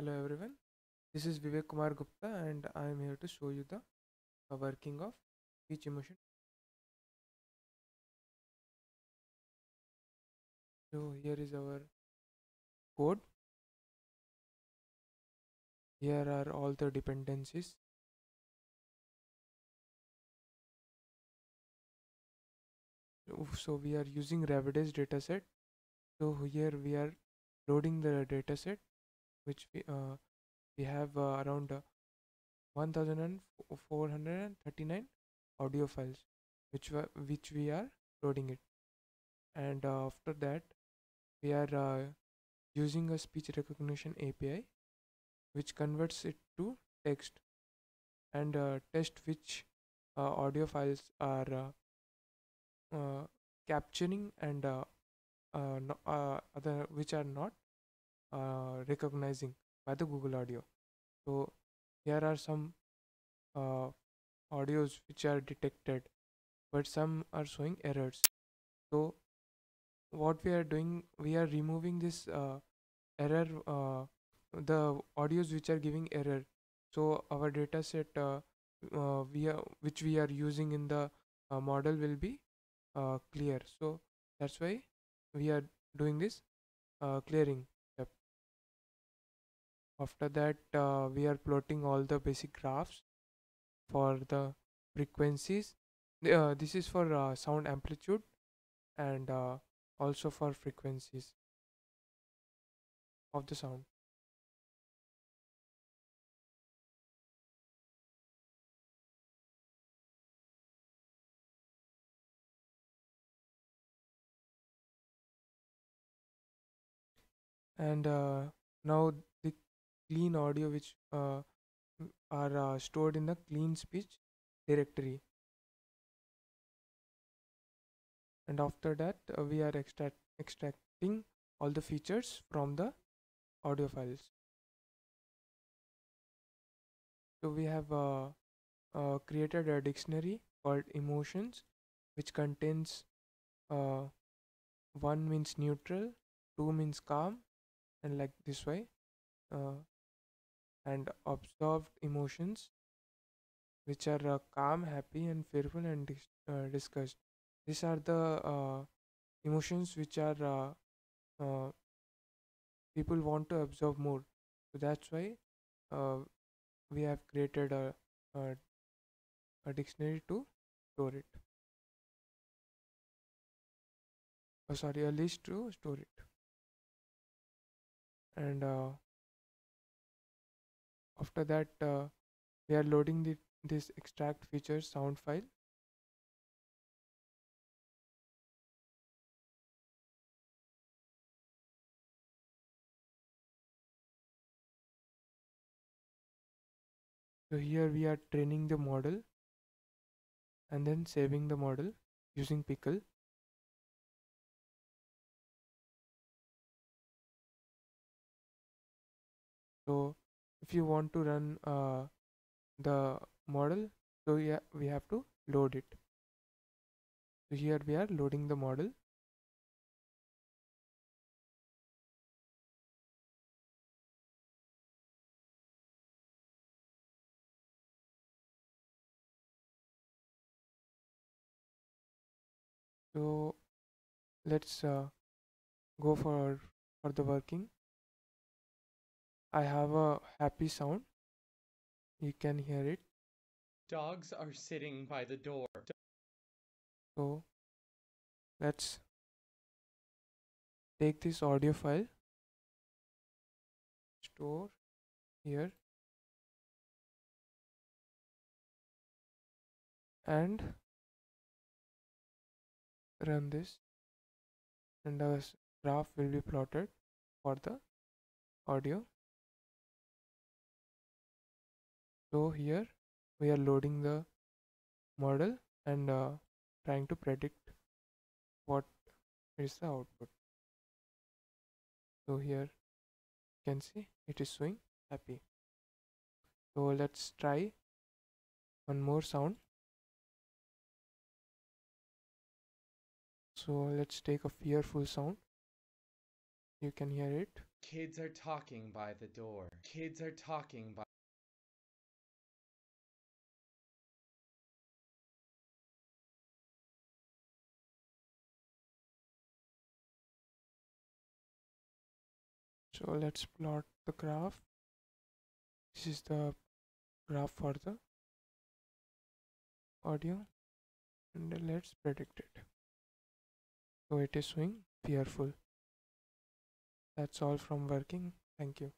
Hello everyone, this is Vivek Kumar Gupta and I am here to show you the working of speech emotion. So here is our code. Here are all the dependencies. So we are using RAVDESS dataset. So here we are loading the dataset which we uh, we have uh, around uh, 1439 audio files which which we are loading it. And uh, after that we are uh, using a speech recognition API which converts it to text. And test which audio files are capturing and uh, uh, no, uh, other which are not uh, recognizing by the Google Audio. So here are some uh, audios which are detected, but some are showing errors. So what we are doing, we are removing this uh, error, uh, the audios which are giving error. So our data set uh, uh, we are, which we are using in the uh, model will be uh, clear. So that's why we are doing this clearing after that uh, we are plotting all the basic graphs for the frequencies. Uh, this is for uh, sound amplitude and uh, also for frequencies of the sound. And uh, now clean audio which uh, are uh, stored in the clean speech directory. And after that uh, we are extract extracting all the features from the audio files. So we have uh, uh, created a dictionary called emotions which contains uh, one means neutral two means calm and like this way uh, and observed emotions which are uh, calm happy and fearful and dis- uh, disgust. These are the uh, emotions which are uh, uh, people want to observe more. So that's why uh, we have created a, a a dictionary to store it. Oh sorry a list to store it. And after that uh, we are loading the this extract features sound file. So here we are training the model and then saving the model using pickle. So if you want to run uh, the model so yeah we have to load it. So here we are loading the model. So let's uh, go for for the working i have a happy sound. You can hear it. Dogs are sitting by the door. so let's take this audio file. Store here. And run this. And a s- graph will be plotted for the audio so here we are loading the model and uh, trying to predict what is the output. So here you can see it is showing happy. So let's try one more sound. So let's take a fearful sound. You can hear it. Kids are talking by the door. Kids are talking by so let's plot the graph. This is the graph for the audio. And let's predict it. So it is showing fearful. That's all from working. Thank you